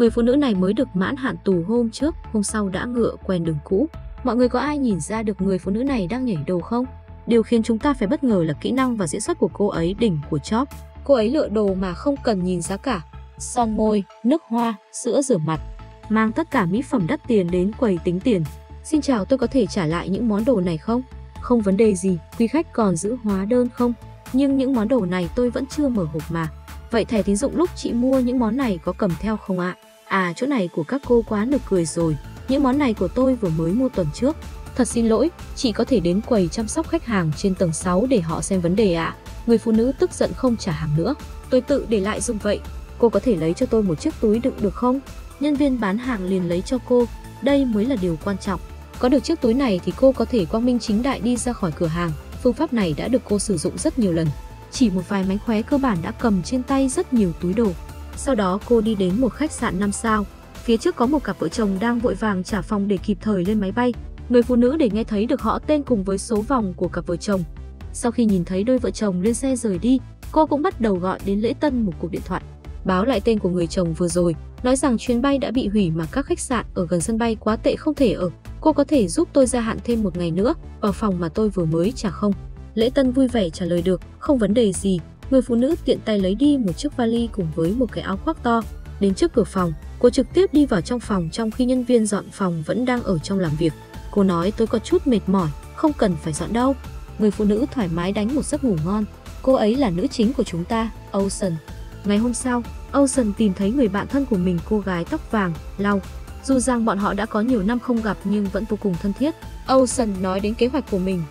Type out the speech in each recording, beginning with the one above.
Người phụ nữ này mới được mãn hạn tù hôm trước, hôm sau đã ngựa quen đường cũ. Mọi người có ai nhìn ra được người phụ nữ này đang nhảy đồ không? Điều khiến chúng ta phải bất ngờ là kỹ năng và diễn xuất của cô ấy đỉnh của chóp. Cô ấy lựa đồ mà không cần nhìn giá cả. Son môi, nước hoa, sữa rửa mặt. Mang tất cả mỹ phẩm đắt tiền đến quầy tính tiền. Xin chào tôi có thể trả lại những món đồ này không? Không vấn đề gì, quý khách còn giữ hóa đơn không? Nhưng những món đồ này tôi vẫn chưa mở hộp mà. Vậy thẻ tín dụng lúc chị mua những món này có cầm theo không ạ? À? À chỗ này của các cô quá nực cười rồi. Những món này của tôi vừa mới mua tuần trước. Thật xin lỗi, chị có thể đến quầy chăm sóc khách hàng trên tầng 6 để họ xem vấn đề ạ. À? Người phụ nữ tức giận không trả hàng nữa. Tôi tự để lại dùng vậy. Cô có thể lấy cho tôi một chiếc túi đựng được không? Nhân viên bán hàng liền lấy cho cô. Đây mới là điều quan trọng. Có được chiếc túi này thì cô có thể quang minh chính đại đi ra khỏi cửa hàng. Phương pháp này đã được cô sử dụng rất nhiều lần. Chỉ một vài mánh khóe cơ bản đã cầm trên tay rất nhiều túi đồ. Sau đó cô đi đến một khách sạn 5 sao. Phía trước có một cặp vợ chồng đang vội vàng trả phòng để kịp thời lên máy bay. Người phụ nữ để nghe thấy được họ tên cùng với số vòng của cặp vợ chồng. Sau khi nhìn thấy đôi vợ chồng lên xe rời đi, cô cũng bắt đầu gọi đến lễ tân một cuộc điện thoại. Báo lại tên của người chồng vừa rồi, nói rằng chuyến bay đã bị hủy mà các khách sạn ở gần sân bay quá tệ không thể ở. Cô có thể giúp tôi gia hạn thêm một ngày nữa ở phòng mà tôi vừa mới trả không? Lễ Tân vui vẻ trả lời được, không vấn đề gì. Người phụ nữ tiện tay lấy đi một chiếc vali cùng với một cái áo khoác to. Đến trước cửa phòng, cô trực tiếp đi vào trong phòng trong khi nhân viên dọn phòng vẫn đang ở trong làm việc. Cô nói tôi có chút mệt mỏi, không cần phải dọn đâu. Người phụ nữ thoải mái đánh một giấc ngủ ngon. Cô ấy là nữ chính của chúng ta, Ocean. Ngày hôm sau, Ocean tìm thấy người bạn thân của mình cô gái tóc vàng, Lau. Dù rằng bọn họ đã có nhiều năm không gặp nhưng vẫn vô cùng thân thiết. Ocean nói đến kế hoạch của mình.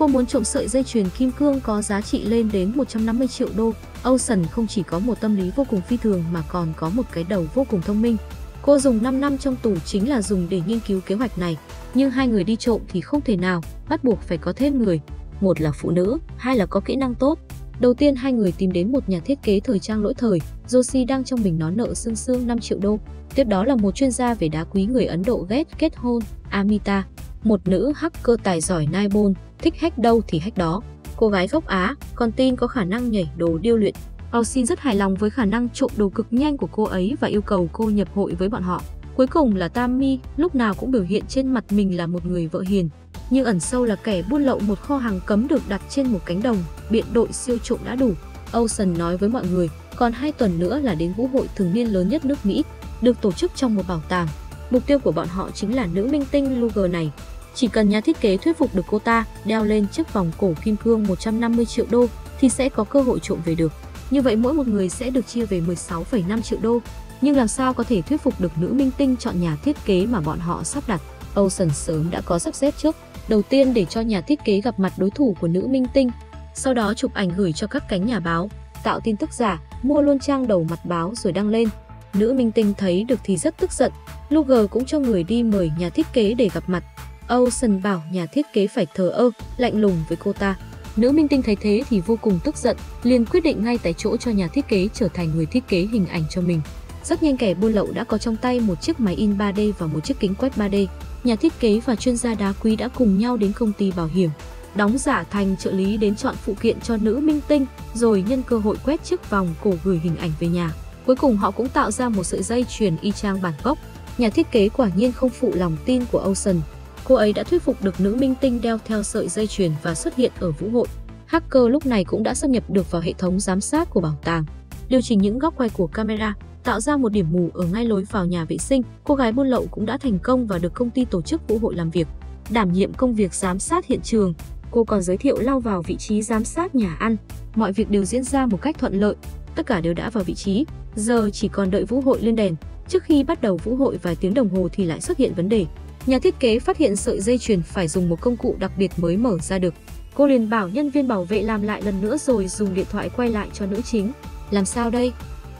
Cô muốn trộm sợi dây chuyền kim cương có giá trị lên đến 150 triệu đô. Ocean không chỉ có một tâm lý vô cùng phi thường mà còn có một cái đầu vô cùng thông minh. Cô dùng 5 năm trong tù chính là dùng để nghiên cứu kế hoạch này. Nhưng hai người đi trộm thì không thể nào, bắt buộc phải có thêm người. Một là phụ nữ, hai là có kỹ năng tốt. Đầu tiên hai người tìm đến một nhà thiết kế thời trang lỗi thời, Josie đang trong mình nó nợ xương xương 5 triệu đô. Tiếp đó là một chuyên gia về đá quý người Ấn Độ ghét kết hôn, Amita, một nữ hacker tài giỏi Naibon, thích hack đâu thì hack đó. Cô gái gốc Á, còn tin có khả năng nhảy đồ điêu luyện. Austin rất hài lòng với khả năng trộm đồ cực nhanh của cô ấy và yêu cầu cô nhập hội với bọn họ. Cuối cùng là Tammy, lúc nào cũng biểu hiện trên mặt mình là một người vợ hiền, nhưng ẩn sâu là kẻ buôn lậu một kho hàng cấm được đặt trên một cánh đồng, biện đội siêu trộm đã đủ. Ocean nói với mọi người, còn hai tuần nữa là đến vũ hội thường niên lớn nhất nước Mỹ, được tổ chức trong một bảo tàng. Mục tiêu của bọn họ chính là nữ minh tinh Luger này. Chỉ cần nhà thiết kế thuyết phục được cô ta đeo lên chiếc vòng cổ kim cương 150 triệu đô thì sẽ có cơ hội trộm về được. Như vậy mỗi một người sẽ được chia về 16,5 triệu đô. Nhưng làm sao có thể thuyết phục được nữ minh tinh chọn nhà thiết kế mà bọn họ sắp đặt? Ocean sớm đã có sắp xếp trước. Đầu tiên để cho nhà thiết kế gặp mặt đối thủ của nữ minh tinh, sau đó chụp ảnh gửi cho các cánh nhà báo, tạo tin tức giả, mua luôn trang đầu mặt báo rồi đăng lên. Nữ minh tinh thấy được thì rất tức giận. Luger cũng cho người đi mời nhà thiết kế để gặp mặt. Olsen bảo nhà thiết kế phải thờ ơ, lạnh lùng với cô ta. Nữ minh tinh thấy thế thì vô cùng tức giận, liền quyết định ngay tại chỗ cho nhà thiết kế trở thành người thiết kế hình ảnh cho mình. Rất nhanh kẻ buôn lậu đã có trong tay một chiếc máy in 3D và một chiếc kính quét 3D. Nhà thiết kế và chuyên gia đá quý đã cùng nhau đến công ty bảo hiểm, đóng giả thành trợ lý đến chọn phụ kiện cho nữ minh tinh, rồi nhân cơ hội quét chiếc vòng cổ gửi hình ảnh về nhà. Cuối cùng họ cũng tạo ra một sợi dây chuyền y chang bản gốc. Nhà thiết kế quả nhiên không phụ lòng tin của Ocean. Cô ấy đã thuyết phục được nữ minh tinh đeo theo sợi dây chuyền và xuất hiện ở vũ hội. Hacker lúc này cũng đã xâm nhập được vào hệ thống giám sát của bảo tàng, điều chỉnh những góc quay của camera, tạo ra một điểm mù ở ngay lối vào nhà vệ sinh. Cô gái buôn lậu cũng đã thành công và được công ty tổ chức vũ hội làm việc, đảm nhiệm công việc giám sát hiện trường. Cô còn giới thiệu lao vào vị trí giám sát nhà ăn. Mọi việc đều diễn ra một cách thuận lợi, tất cả đều đã vào vị trí. Giờ chỉ còn đợi vũ hội lên đèn. Trước khi bắt đầu vũ hội vài tiếng đồng hồ thì lại xuất hiện vấn đề. Nhà thiết kế phát hiện sợi dây chuyền phải dùng một công cụ đặc biệt mới mở ra được. Cô liền bảo nhân viên bảo vệ làm lại lần nữa rồi dùng điện thoại quay lại cho nữ chính. Làm sao đây?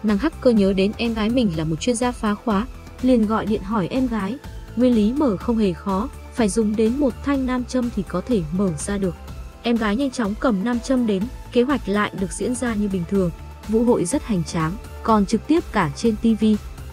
Nàng hacker nhớ đến em gái mình là một chuyên gia phá khóa, liền gọi điện hỏi em gái. Nguyên lý mở không hề khó, phải dùng đến một thanh nam châm thì có thể mở ra được. Em gái nhanh chóng cầm nam châm đến, kế hoạch lại được diễn ra như bình thường. Vũ hội rất hành tráng, còn trực tiếp cả trên TV.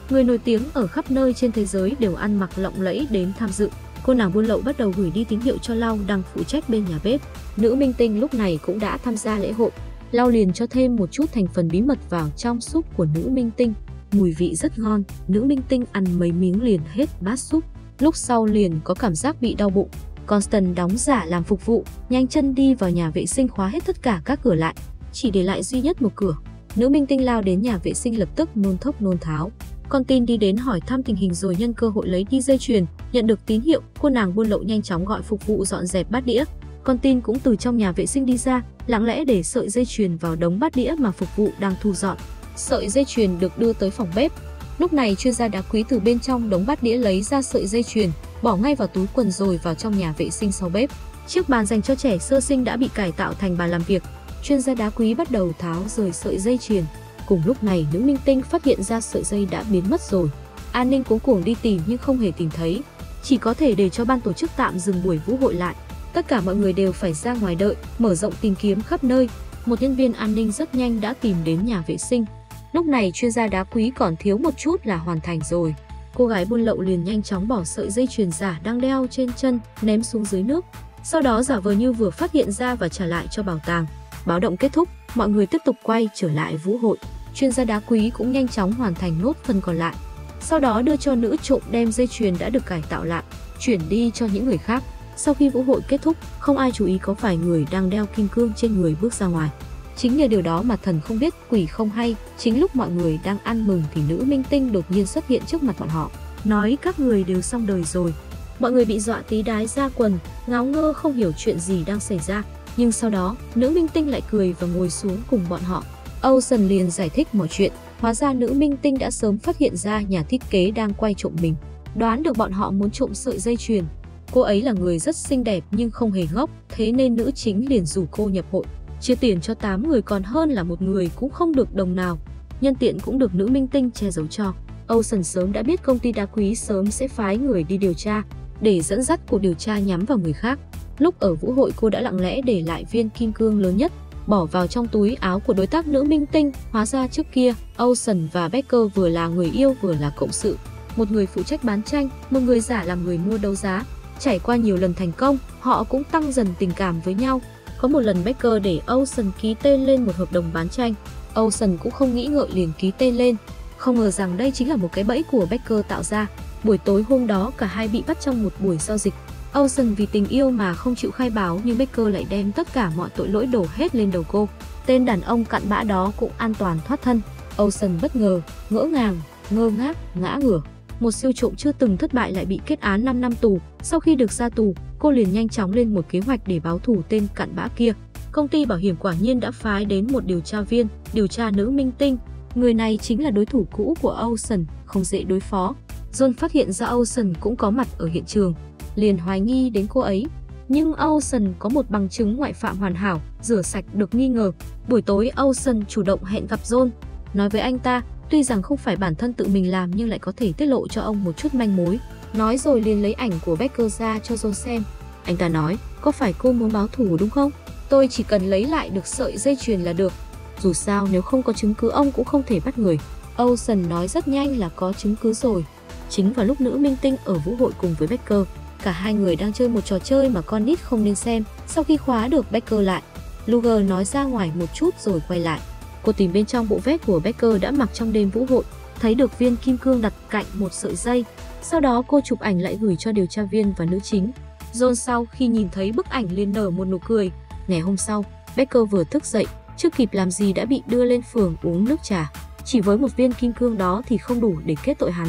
Người nổi tiếng ở khắp nơi trên thế giới đều ăn mặc lộng lẫy đến tham dự. Cô nàng buôn lậu bắt đầu gửi đi tín hiệu cho Lau đang phụ trách bên nhà bếp. Nữ minh tinh lúc này cũng đã tham gia lễ hội. Lau liền cho thêm một chút thành phần bí mật vào trong súp của nữ minh tinh. mùi vị rất ngon, nữ minh tinh ăn mấy miếng liền hết bát súp, lúc sau liền có cảm giác bị đau bụng. Constant đóng giả làm phục vụ, nhanh chân đi vào nhà vệ sinh khóa hết tất cả các cửa lại, chỉ để lại duy nhất một cửa. Nữ minh tinh lao đến nhà vệ sinh lập tức nôn thốc nôn tháo. Con tin đi đến hỏi thăm tình hình rồi nhân cơ hội lấy đi dây chuyền, nhận được tín hiệu, cô nàng buôn lậu nhanh chóng gọi phục vụ dọn dẹp bát đĩa. Con tin cũng từ trong nhà vệ sinh đi ra, lặng lẽ để sợi dây chuyền vào đống bát đĩa mà phục vụ đang thu dọn. Sợi dây chuyền được đưa tới phòng bếp. Lúc này chuyên gia đá quý từ bên trong đống bát đĩa lấy ra sợi dây chuyền, bỏ ngay vào túi quần rồi vào trong nhà vệ sinh sau bếp. Chiếc bàn dành cho trẻ sơ sinh đã bị cải tạo thành bàn làm việc. Chuyên gia đá quý bắt đầu tháo rời sợi dây chuyền. Cùng lúc này, nữ minh tinh phát hiện ra sợi dây đã biến mất rồi. An ninh cuống cuồng đi tìm nhưng không hề tìm thấy. Chỉ có thể để cho ban tổ chức tạm dừng buổi vũ hội lại. Tất cả mọi người đều phải ra ngoài đợi, mở rộng tìm kiếm khắp nơi. Một nhân viên an ninh rất nhanh đã tìm đến nhà vệ sinh. Lúc này chuyên gia đá quý còn thiếu một chút là hoàn thành rồi. Cô gái buôn lậu liền nhanh chóng bỏ sợi dây chuyền giả đang đeo trên chân, ném xuống dưới nước. Sau đó giả vờ như vừa phát hiện ra và trả lại cho bảo tàng. Báo động kết thúc, mọi người tiếp tục quay trở lại vũ hội. Chuyên gia đá quý cũng nhanh chóng hoàn thành nốt phần còn lại. Sau đó đưa cho nữ trộm đem dây chuyền đã được cải tạo lại, chuyển đi cho những người khác. Sau khi vũ hội kết thúc, không ai chú ý có phải người đang đeo kim cương trên người bước ra ngoài. Chính nhờ điều đó mà thần không biết, quỷ không hay, chính lúc mọi người đang ăn mừng thì nữ minh tinh đột nhiên xuất hiện trước mặt bọn họ. Nói các người đều xong đời rồi. Mọi người bị dọa tí đái ra quần, ngáo ngơ không hiểu chuyện gì đang xảy ra. Nhưng sau đó, nữ minh tinh lại cười và ngồi xuống cùng bọn họ. Ocean liền giải thích mọi chuyện. Hóa ra nữ minh tinh đã sớm phát hiện ra nhà thiết kế đang quay trộm mình. Đoán được bọn họ muốn trộm sợi dây chuyền. Cô ấy là người rất xinh đẹp nhưng không hề ngốc, thế nên nữ chính liền rủ cô nhập hội. Chia tiền cho 8 người còn hơn là một người cũng không được đồng nào. Nhân tiện cũng được nữ minh tinh che giấu cho. Ocean sớm đã biết công ty đá quý sớm sẽ phái người đi điều tra, để dẫn dắt cuộc điều tra nhắm vào người khác. Lúc ở vũ hội cô đã lặng lẽ để lại viên kim cương lớn nhất, bỏ vào trong túi áo của đối tác nữ minh tinh. Hóa ra trước kia, Ocean và Becker vừa là người yêu vừa là cộng sự. Một người phụ trách bán tranh, một người giả làm người mua đấu giá. Trải qua nhiều lần thành công, họ cũng tăng dần tình cảm với nhau. Có một lần Becker để Ocean ký tên lên một hợp đồng bán tranh. Ocean cũng không nghĩ ngợi liền ký tên lên. Không ngờ rằng đây chính là một cái bẫy của Becker tạo ra. Buổi tối hôm đó cả hai bị bắt trong một buổi giao dịch. Ocean vì tình yêu mà không chịu khai báo nhưng Baker lại đem tất cả mọi tội lỗi đổ hết lên đầu cô. Tên đàn ông cặn bã đó cũng an toàn thoát thân. Ocean bất ngờ, ngỡ ngàng, ngơ ngác, ngã ngửa. Một siêu trộm chưa từng thất bại lại bị kết án 5 năm tù. Sau khi được ra tù, cô liền nhanh chóng lên một kế hoạch để báo thù tên cặn bã kia. Công ty bảo hiểm quả nhiên đã phái đến một điều tra viên, điều tra nữ minh tinh. Người này chính là đối thủ cũ của Ocean, không dễ đối phó. John phát hiện ra Ocean cũng có mặt ở hiện trường, liền hoài nghi đến cô ấy. Nhưng Ocean có một bằng chứng ngoại phạm hoàn hảo, rửa sạch được nghi ngờ. Buổi tối Ocean chủ động hẹn gặp John, nói với anh ta, tuy rằng không phải bản thân tự mình làm nhưng lại có thể tiết lộ cho ông một chút manh mối. Nói rồi liền lấy ảnh của Becker ra cho John xem. Anh ta nói, có phải cô muốn báo thù đúng không? Tôi chỉ cần lấy lại được sợi dây chuyền là được. Dù sao nếu không có chứng cứ ông cũng không thể bắt người. Ocean nói rất nhanh là có chứng cứ rồi. Chính vào lúc nữ minh tinh ở vũ hội cùng với Becker, cả hai người đang chơi một trò chơi mà con nít không nên xem. Sau khi khóa được Becker lại, Luger nói ra ngoài một chút rồi quay lại. Cô tìm bên trong bộ vest của Becker đã mặc trong đêm vũ hội, thấy được viên kim cương đặt cạnh một sợi dây. Sau đó cô chụp ảnh lại gửi cho điều tra viên và nữ chính. John sau khi nhìn thấy bức ảnh liền nở một nụ cười. Ngày hôm sau, Becker vừa thức dậy, chưa kịp làm gì đã bị đưa lên phường uống nước trà. Chỉ với một viên kim cương đó thì không đủ để kết tội hắn.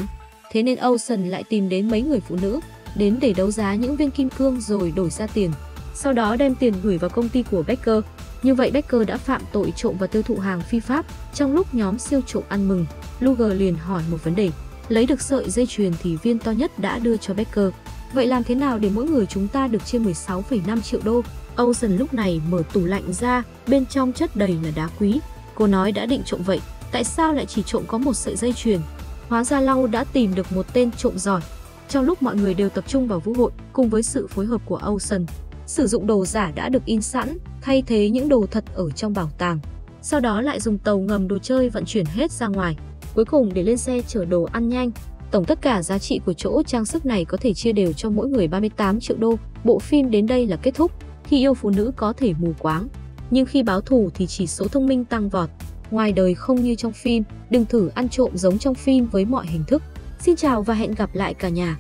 Thế nên Ocean lại tìm đến mấy người phụ nữ, đến để đấu giá những viên kim cương rồi đổi ra tiền. Sau đó đem tiền gửi vào công ty của Becker. Như vậy Becker đã phạm tội trộm và tiêu thụ hàng phi pháp. Trong lúc nhóm siêu trộm ăn mừng, Luger liền hỏi một vấn đề. Lấy được sợi dây chuyền thì viên to nhất đã đưa cho Becker. Vậy làm thế nào để mỗi người chúng ta được chia 16,5 triệu đô? Ocean lúc này mở tủ lạnh ra, bên trong chất đầy là đá quý. Cô nói đã định trộm vậy, tại sao lại chỉ trộm có một sợi dây chuyền? Hóa ra Lau đã tìm được một tên trộm giỏi. Trong lúc mọi người đều tập trung vào vũ hội, cùng với sự phối hợp của Ocean, sử dụng đồ giả đã được in sẵn, thay thế những đồ thật ở trong bảo tàng. Sau đó lại dùng tàu ngầm đồ chơi vận chuyển hết ra ngoài. Cuối cùng để lên xe chở đồ ăn nhanh. Tổng tất cả giá trị của chỗ trang sức này có thể chia đều cho mỗi người 38 triệu đô. Bộ phim đến đây là kết thúc. Khi yêu phụ nữ có thể mù quáng, nhưng khi báo thù thì chỉ số thông minh tăng vọt ngoài đời không như trong phim, đừng thử ăn trộm giống trong phim với mọi hình thức. Xin chào và hẹn gặp lại cả nhà.